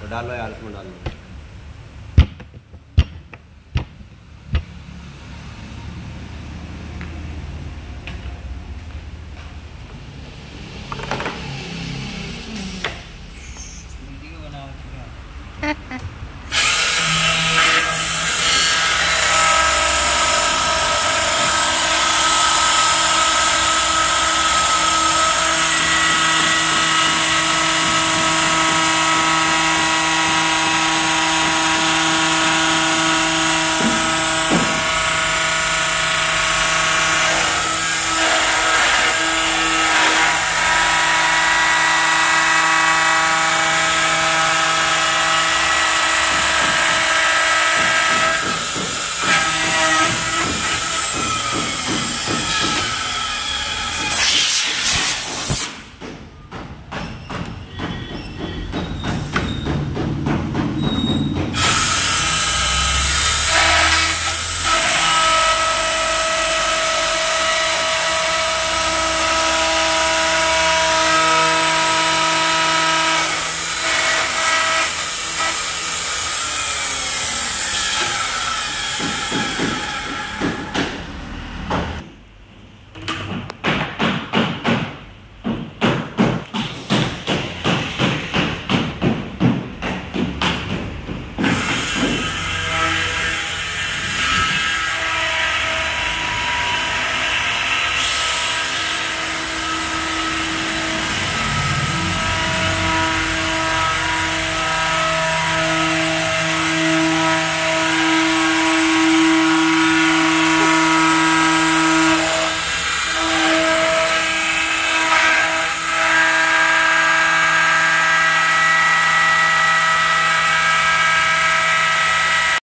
तो डालो यार इसमें डालो Ha ha.